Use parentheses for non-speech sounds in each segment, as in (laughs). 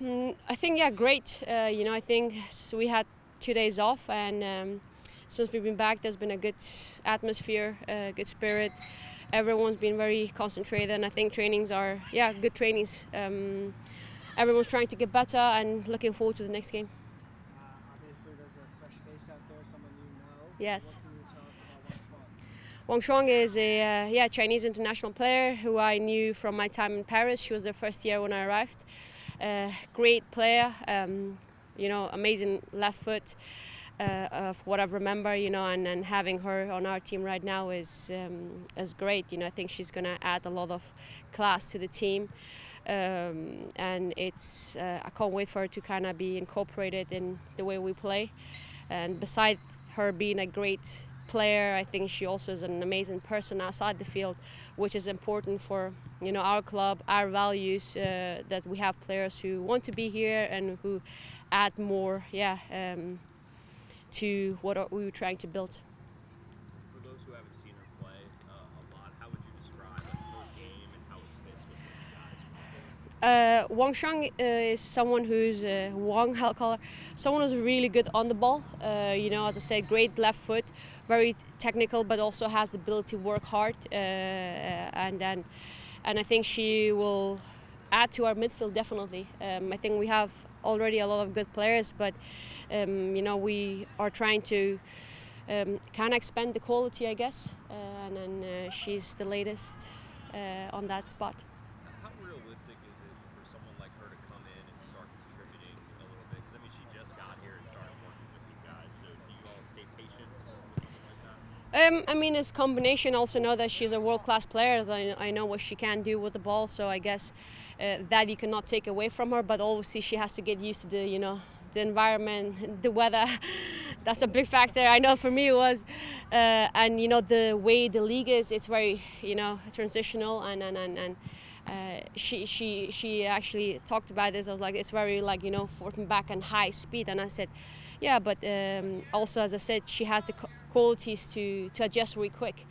mm, I think yeah, great. Uh, you know, I think we had two days off, and um, since we've been back, there's been a good atmosphere, uh, good spirit. Everyone's been very concentrated, and I think trainings are yeah, good trainings. Um, everyone's trying to get better and looking forward to the next game. Uh, obviously, there's a fresh face out there, someone you know. Yes. Wang Shuang? Is a uh, yeah Chinese international player who I knew from my time in Paris. She was the first year when I arrived. Uh, great player, um, you know, amazing left foot. Uh, of what I remember, you know, and, and having her on our team right now is um, is great. You know, I think she's going to add a lot of class to the team, um, and it's uh, I can't wait for her to kind of be incorporated in the way we play. And beside her being a great player. I think she also is an amazing person outside the field, which is important for you know our club, our values. Uh, that we have players who want to be here and who add more, yeah, um, to what we were trying to build. For those who haven't seen her play uh, a lot, how would you describe like, her game and how it fits with what you guys? Uh, Wang Shuang uh, is someone who's uh, Wang, her, someone who's really good on the ball. Uh, you know, as I said, great left foot, very technical, but also has the ability to work hard. Uh, and then, and I think she will add to our midfield definitely. Um, I think we have already a lot of good players, but um, you know, we are trying to. Um, kind of expand the quality, I guess, uh, and then uh, she's the latest on that spot. How realistic is it for someone like her to come in and start contributing a little bit? Because I mean, she just got here and started working with you guys. So do you all stay patient with something like that? Um, I mean, it's combination. Also, know that she's a world-class player. I know what she can do with the ball. So I guess uh, that you cannot take away from her. But obviously, she has to get used to the, you know, the environment, (laughs) the weather. (laughs) That's a big factor. I know for me it was, uh, and you know the way the league is. It's very, you know, transitional and and and. and uh, she she she actually talked about this. I was like, it's very like you know forth and back and high speed. And I said, yeah, but um, also as I said, she has the qualities to to adjust really quick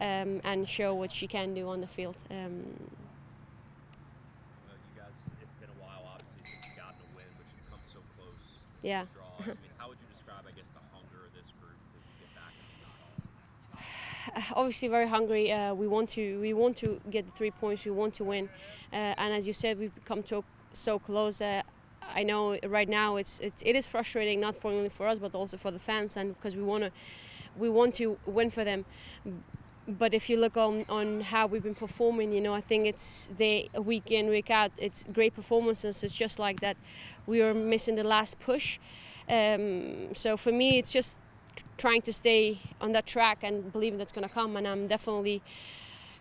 um, and show what she can do on the field. Um, guys, it's been a while, obviously, since you gotten a win, but you've come so Yeah. some Draws. I mean, how would you describe, I guess, the hunger of this group to get back and not all? (sighs) obviously very hungry. Uh, we want to we want to get the three points. We want to win, uh, and as you said, we've come to so close. Uh, I know right now it's, it's it is frustrating not only for us but also for the fans and because we want to we want to win for them. But if you look on, on how we've been performing, you know, I think it's the week in week out. It's great performances. It's just like that. We are missing the last push. Um, so for me, it's just trying to stay on that track and believing that's going to come. And I'm definitely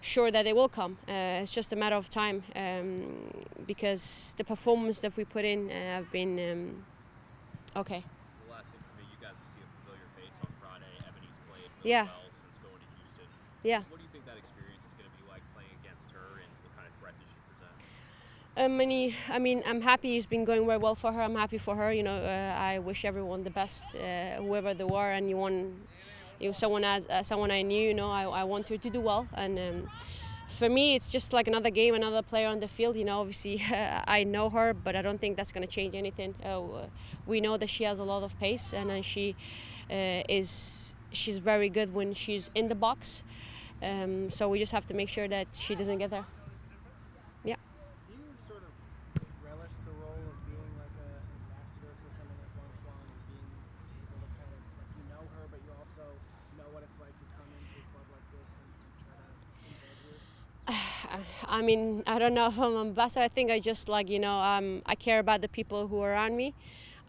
sure that they will come. Uh, it's just a matter of time um, because the performance that we put in uh, have been um, okay. The last thing for me, you guys will see a familiar face on Friday. Ebony's played really Yeah. well since going to Houston. Yeah. What do you think that experience is going to be like playing against her, and what kind of threat does she present? Um, many, I mean, I'm happy it's been going very well for her. I'm happy for her. You know, uh, I wish everyone the best, uh, whoever they were, and you want, you know, someone as uh, someone I knew. You know, I, I want her to do well, and um, for me, it's just like another game, another player on the field. You know, obviously, (laughs) I know her, but I don't think that's going to change anything. Uh, we know that she has a lot of pace, and she uh, is she's very good when she's in the box. Um, so we just have to make sure that she doesn't get there. Do you sort of relish the role of being like a ambassador for someone like Wang Shuang and being able to kind of like you know her, but you also know what it's like to come into a club like this and, and try to embed here? I mean, I don't know if I'm ambassador. I think I just like, you know, um, I care about the people who are around me.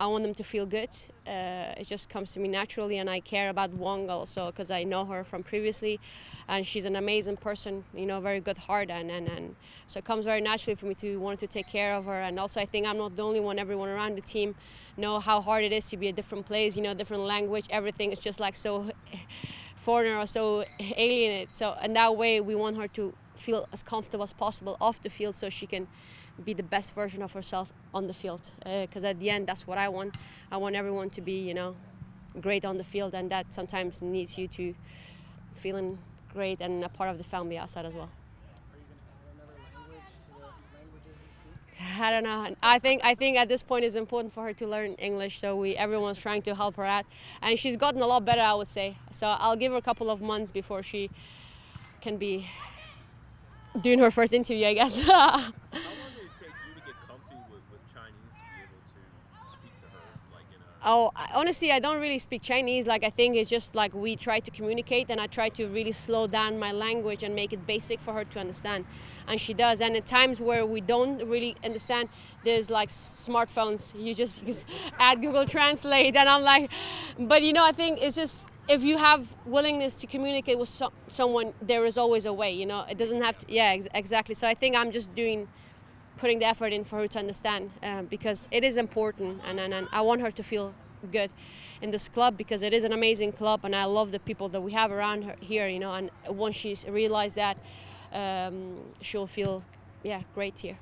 I want them to feel good. Uh, it just comes to me naturally, and I care about Wang also because I know her from previously, and she's an amazing person. You know, very good heart, and, and, and so it comes very naturally for me to want to take care of her. And also, I think I'm not the only one. Everyone around the team know how hard it is to be a different place. You know, different language. Everything is just like so (laughs) foreigner or so alienated. So in that way, we want her to feel as comfortable as possible off the field, so she can be the best version of herself on the field. Uh, because at the end, that's what I want. I want everyone to be, you know, great on the field, and that sometimes needs you to feeling great and a part of the family outside as well. (laughs) I don't know. I think I think at this point it's important for her to learn English. So we everyone's trying to help her out, and she's gotten a lot better, I would say. So I'll give her a couple of months before she can be doing her first interview, I guess. (laughs) How long did it take you to get comfy with, with Chinese to be able to speak to her like in a Oh, I- honestly, I don't really speak Chinese. Like, I think it's just like we try to communicate, and I try to really slow down my language and make it basic for her to understand. And she does. And at times where we don't really understand, there's like smartphones. You just, just (laughs) add Google Translate, and I'm like, but you know, I think it's just if you have willingness to communicate with so- someone, there is always a way. You know, it doesn't have to. Yeah, ex- exactly. So I think I'm just doing putting the effort in for her to understand uh, because it is important and, and, and I want her to feel good in this club because it is an amazing club and I love the people that we have around her here you know and once she's realized that um, she'll feel yeah great here